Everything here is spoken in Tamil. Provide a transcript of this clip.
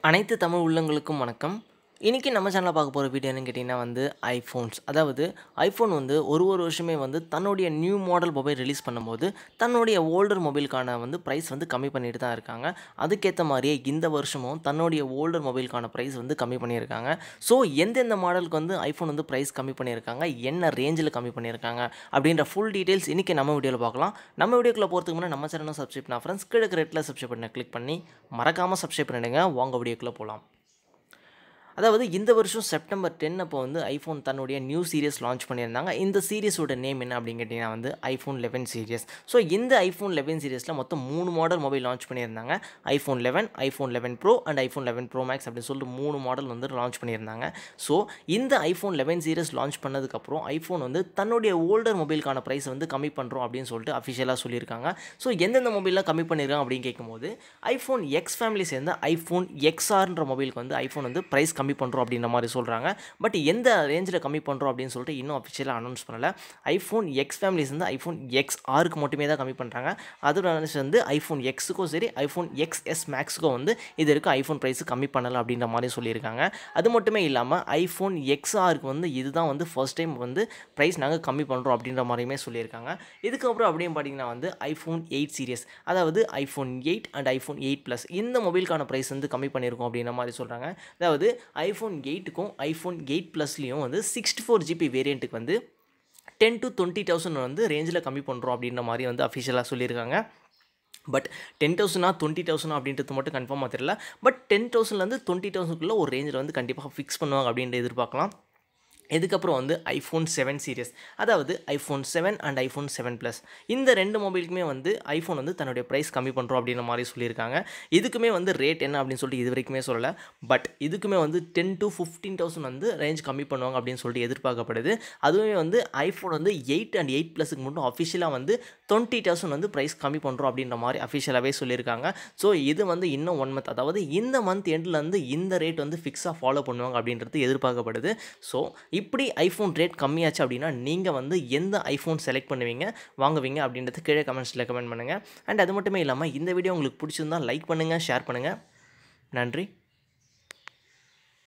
அனைத்து தமிழ் உள்ளங்களுக்கும் வணக்கம். இன்றைக்கி நம்ம சேனலில் பார்க்க போகிற வீடியோ என்னன்னு கேட்டிங்கன்னா வந்து ஐஃபோன்ஸ் அதாவது ஐஃபோன் வந்து ஒரு ஒரு வருஷமே வந்து தன்னுடைய நியூ மாடல் மொபைல் ரிலீஸ் பண்ணும்போது தன்னுடைய ஓல்டர் மொபைலுக்கான வந்து ப்ரைஸ் வந்து கம்மி பண்ணிட்டு தான் இருக்காங்க. அதுக்கேற்ற மாதிரியே இந்த வருஷமும் தன்னுடைய ஓல்டர் மொபைலுக்கான ப்ரைஸ் வந்து கம்மி பண்ணியிருக்காங்க. ஸோ எந்தெந்த மாடலுக்கு வந்து ஐஃபோன் வந்து ப்ரைஸ் கம்மி பண்ணியிருக்காங்க? என்ன ரேஞ்சில் கம்மி பண்ணியிருக்காங்க? அப்படின்ற ஃபுல் டீட்டெயில்ஸ் இன்றைக்கி நம்ம வீடியோவில் பார்க்கலாம். நம்ம வீடியோக்குள்ளே போகிறதுக்கு முன்னாடி நம்ம சேனலும் சப்ஸ்கிரைப் பண்ண ஃப்ரெண்ட்ஸ் கீழே ரெட்டில் சப்ஸ்கிரைப் பண்ண கிளிக் பண்ணி மறக்காமல் சப்ஸ்கிரைப் பண்ணிடுங்க. வாங்க வீடியோக்குள்ளே போகலாம் அதாவது இந்த வருஷம் செப்டம்பர் டென் அப்போ வந்து ஐஃபோன் தன்னுடைய நியூ சீரியஸ் லான்ச் பண்ணியிருந்தாங்க. இந்த சீரியஸோட நேம் என்ன அப்படின்னு கேட்டிங்கன்னா வந்து ஐஃபோன் லெவன் சீரியஸ். ஸோ இந்த ஐஃபோன் லெவன் சீரியஸில் மொத்தம் மூணு மாடல் மொபைல் லான்ச் பண்ணியிருந்தாங்க. IPhone eleven iPhone eleven pro and iPhone eleven pro max அப்படின்னு சொல்லிட்டு மூணு மாடல் வந்து லான்ச் பண்ணியிருந்தாங்க. ஸோ இந்த ஐஃபோன் லெவன் சீரியஸ் லான்ச் பண்ணதுக்கப்புறம் ஐஃபோன் வந்து தன்னுடைய ஓல்டர் மொபைலுக்கான ப்ரைஸ் வந்து கம்மி பண்ணுறோம் அப்படின்னு சொல்லிட்டு அஃபிஷியலாக சொல்லியிருக்காங்க. ஸோ எந்தெந்த மொபைலில் கம்மி பண்ணியிருக்காங்க அப்படின்னு கேட்கும்போது ஐஃபோன் எக்ஸ் ஃபேமிலி சேர்ந்த ஐஃபோன் எக்ஸ்ஆர்ன்ற மொபைலுக்கு வந்து ஐஃபோன் வந்து ப்ரைஸ் கம்மி பண்ணுறோம் அப்படின்ற மாதிரி சொல்கிறாங்க பட் எந்த ரேஞ்சில் கம்மி பண்ணுறோம் அப்படின்னு சொல்லிட்டு இன்னும் அஃபிஷியலாக அனௌன்ஸ் பண்ணலை. ஐஃபோன் எக்ஸ் ஃபேமிலிஸ் வந்து ஐஃபோன் எக்ஸ் ஆருக்கு மட்டுமே தான் கம்மி பண்ணுறாங்க அதோட வந்து ஐஃபோன் எக்ஸுக்கும் சரி ஐஃபோன் எக்ஸ் எஸ் மேக்ஸுக்கும் வந்து இது வரைக்கும் ஐஃபோன் ப்ரைஸ் கம்மி பண்ணலை அப்படின்ற மாதிரி சொல்லியிருக்காங்க. அது மட்டுமே இல்லாமல் ஐஃபோன் எக்ஸ்ஆருக்கு வந்து இதுதான் வந்து ஃபர்ஸ்ட் டைம் வந்து ப்ரைஸ் நாங்கள் கம்மி பண்ணுறோம் அப்படின்ற மாதிரியுமே சொல்லியிருக்காங்க. இதுக்கப்புறம் அப்படின்னு பார்த்தீங்கன்னா வந்து ஐஃபோன் எயிட் சீரியஸ் அதாவது iPhone eight and iPhone eight plus இந்த மொபைலுக்கான ப்ரைஸ் வந்து கம்மி பண்ணியிருக்கோம் அப்படின்ற மாதிரி சொல்கிறாங்க அதாவது ஐஃபோன் எயிட்டுக்கும் ஐஃபோன் எயிட் ப்ளஸ்லேயும் வந்து சிக்ஸ்டி ஃபோர் ஜிபி வேரியண்ட்டுக்கு வந்து டென் டு டுவெண்ட்டி தௌசண்ட் வந்து ரேஞ்சில் கம்மி பண்ணுறோம் அப்படின்ற மாதிரி வந்து அஃபிஷியலாக சொல்லியிருக்காங்க. பட் டென் தௌசண்டா டுவெண்ட்டி தௌசண்ட் அப்படின்றது மட்டும் கன்ஃபார்மாக தெரியல. பட் டென் தௌசண்ட்லேருந்து டுவெண்ட்டி தௌசண்ட்குள்ளே ஒரு ரேஞ்சில் வந்து கண்டிப்பாக ஃபிக்ஸ் பண்ணுவாங்க அப்படின்ட்டு எதிர்பார்க்கலாம். இதுக்கப்புறம் வந்து ஐஃபோன் செவன் சீரியஸ் அதாவது iPhone seven and iPhone seven plus இந்த ரெண்டு மொபைலுக்குமே வந்து ஐஃபோன் வந்து தன்னுடைய ப்ரைஸ் கம்மி பண்ணுறோம் அப்படின்ற மாதிரி சொல்லியிருக்காங்க. இதுக்குமே வந்து ரேட் என்ன அப்படின்னு சொல்லிட்டு இது வரைக்குமே சொல்லலை. பட் இதுக்குமே வந்து டென் டு ஃபிஃப்டீன் தௌசண்ட் வந்து ரேஞ்ச் கம்மி பண்ணுவாங்க அப்படின்னு சொல்லிட்டு எதிர்பார்க்கப்படுது. அதுவுமே வந்து ஐஃபோன் வந்து எயிட் அண்ட் எயிட் ப்ளஸுக்கு மட்டும் அஃபிஷியலாக வந்து டுவெண்ட்டி தௌசண்ட் வந்து ப்ரைஸ் கம்மி பண்ணுறோம் அப்படின்ற மாதிரி அஃபிஷியலாகவே சொல்லியிருக்காங்க. ஸோ இது வந்து இன்னும் ஒன் மந்த் அதாவது இந்த மந்த் எண்ட்லேருந்து இந்த ரேட் வந்து ஃபிக்ஸாக ஃபாலோ பண்ணுவாங்க அப்படின்றது எதிர்பார்க்கப்படுது. ஸோ இப்படி ஐஃபோன் ரேட் கம்மியாச்சு அப்படின்னா நீங்கள் வந்து எந்த ஐஃபோன் செலக்ட் பண்ணுவீங்க வாங்குவீங்க அப்படின்றது கீழே கமெண்ட்ஸில் கமெண்ட் பண்ணுங்கள் அண்ட் அது மட்டுமே இல்லாமல் இந்த வீடியோ உங்களுக்கு பிடிச்சிருந்தால் லைக் பண்ணுங்கள் ஷேர் பண்ணுங்கள் நன்றி.